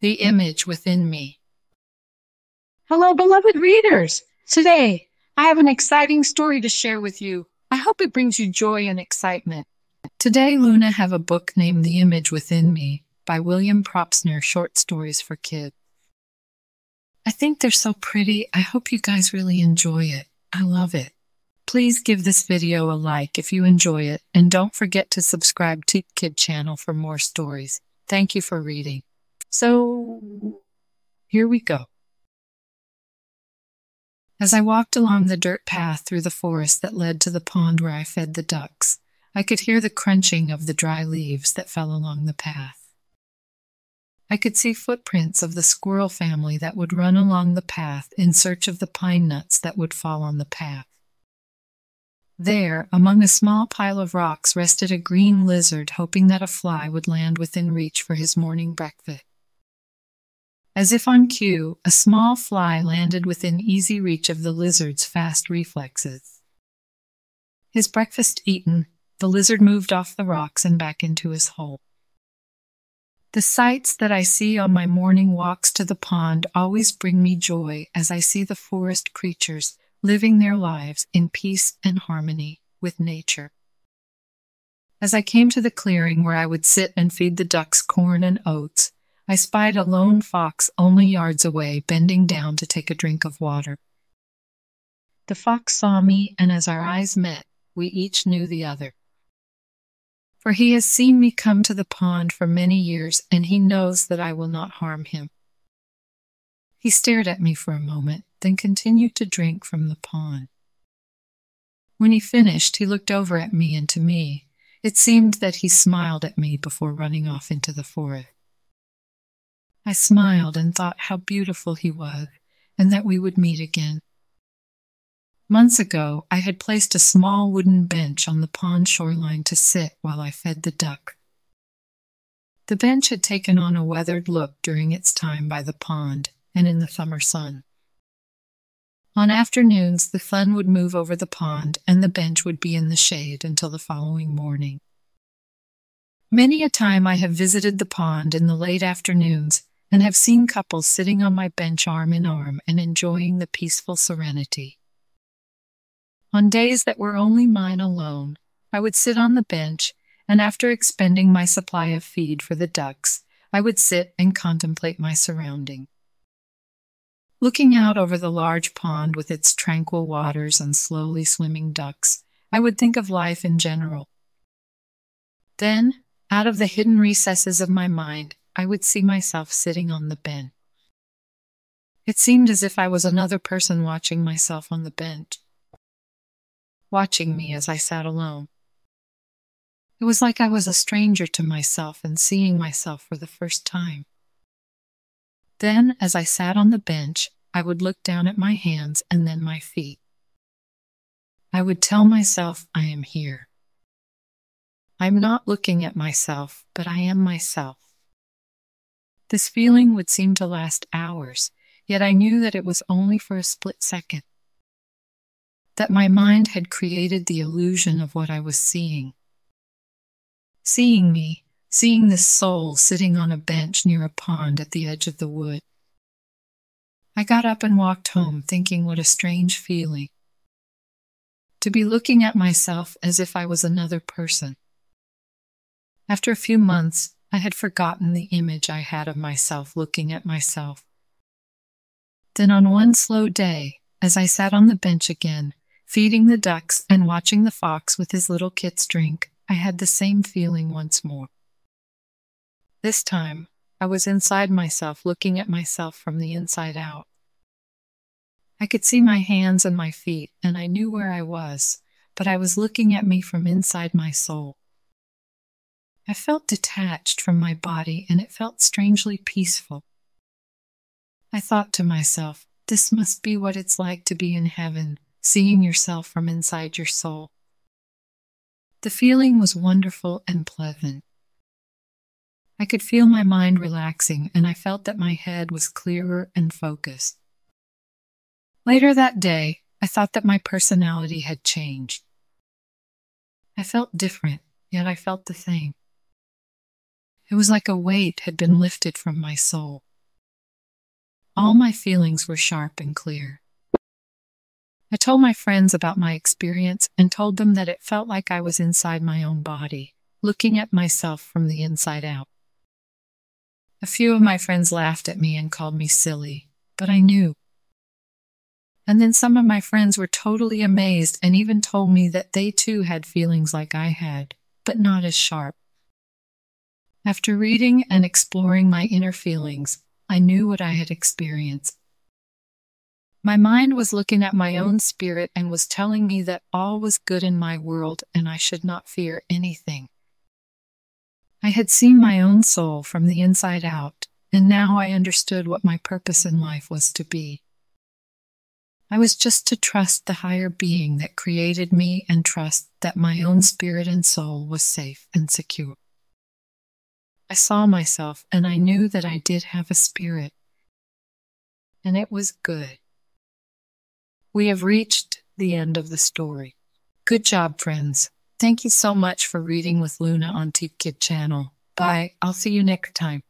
The Image Within Me. Hello, beloved readers. Today, I have an exciting story to share with you. I hope it brings you joy and excitement. Today, Luna have a book named The Image Within Me by William Propsner Short Stories for Kids. I think they're so pretty. I hope you guys really enjoy it. I love it. Please give this video a like if you enjoy it, and don't forget to subscribe to Kid channel for more stories. Thank you for reading. So, here we go. As I walked along the dirt path through the forest that led to the pond where I fed the ducks, I could hear the crunching of the dry leaves that fell along the path. I could see footprints of the squirrel family that would run along the path in search of the pine nuts that would fall on the path. There, among a small pile of rocks, rested a green lizard, hoping that a fly would land within reach for his morning breakfast. As if on cue, a small fly landed within easy reach of the lizard's fast reflexes. His breakfast eaten, the lizard moved off the rocks and back into his hole. The sights that I see on my morning walks to the pond always bring me joy as I see the forest creatures living their lives in peace and harmony with nature. As I came to the clearing where I would sit and feed the ducks corn and oats, I spied a lone fox only yards away, bending down to take a drink of water. The fox saw me, and as our eyes met, we each knew the other. For he has seen me come to the pond for many years, and he knows that I will not harm him. He stared at me for a moment, then continued to drink from the pond. When he finished, he looked over at me and to me. It seemed that he smiled at me before running off into the forest. I smiled and thought how beautiful he was and that we would meet again. Months ago, I had placed a small wooden bench on the pond shoreline to sit while I fed the duck. The bench had taken on a weathered look during its time by the pond and in the summer sun. On afternoons, the sun would move over the pond and the bench would be in the shade until the following morning. Many a time I have visited the pond in the late afternoons and have seen couples sitting on my bench arm in arm and enjoying the peaceful serenity. On days that were only mine alone, I would sit on the bench, and after expending my supply of feed for the ducks, I would sit and contemplate my surrounding. Looking out over the large pond with its tranquil waters and slowly swimming ducks, I would think of life in general. Then, out of the hidden recesses of my mind, I would see myself sitting on the bench. It seemed as if I was another person watching myself on the bench, watching me as I sat alone. It was like I was a stranger to myself and seeing myself for the first time. Then, as I sat on the bench, I would look down at my hands and then my feet. I would tell myself I am here. I'm not looking at myself, but I am myself. This feeling would seem to last hours, yet I knew that it was only for a split second. That my mind had created the illusion of what I was seeing. Seeing me, seeing this soul sitting on a bench near a pond at the edge of the wood. I got up and walked home, thinking what a strange feeling. To be looking at myself as if I was another person. After a few months, I had forgotten the image I had of myself looking at myself. Then on one slow day, as I sat on the bench again, feeding the ducks and watching the fox with his little kits drink, I had the same feeling once more. This time, I was inside myself, looking at myself from the inside out. I could see my hands and my feet, and I knew where I was, but I was looking at me from inside my soul. I felt detached from my body, and it felt strangely peaceful. I thought to myself, this must be what it's like to be in heaven, seeing yourself from inside your soul. The feeling was wonderful and pleasant. I could feel my mind relaxing, and I felt that my head was clearer and focused. Later that day, I thought that my personality had changed. I felt different, yet I felt the same. It was like a weight had been lifted from my soul. All my feelings were sharp and clear. I told my friends about my experience and told them that it felt like I was inside my own body, looking at myself from the inside out. A few of my friends laughed at me and called me silly, but I knew. And then some of my friends were totally amazed and even told me that they too had feelings like I had, but not as sharp. After reading and exploring my inner feelings, I knew what I had experienced. My mind was looking at my own spirit and was telling me that all was good in my world and I should not fear anything. I had seen my own soul from the inside out, and now I understood what my purpose in life was to be. I was just to trust the higher being that created me and trust that my own spirit and soul was safe and secure. I saw myself and I knew that I did have a spirit. And it was good. We have reached the end of the story. Good job, friends. Thank you so much for reading with Luna on Tip Kid channel. Bye. I'll see you next time.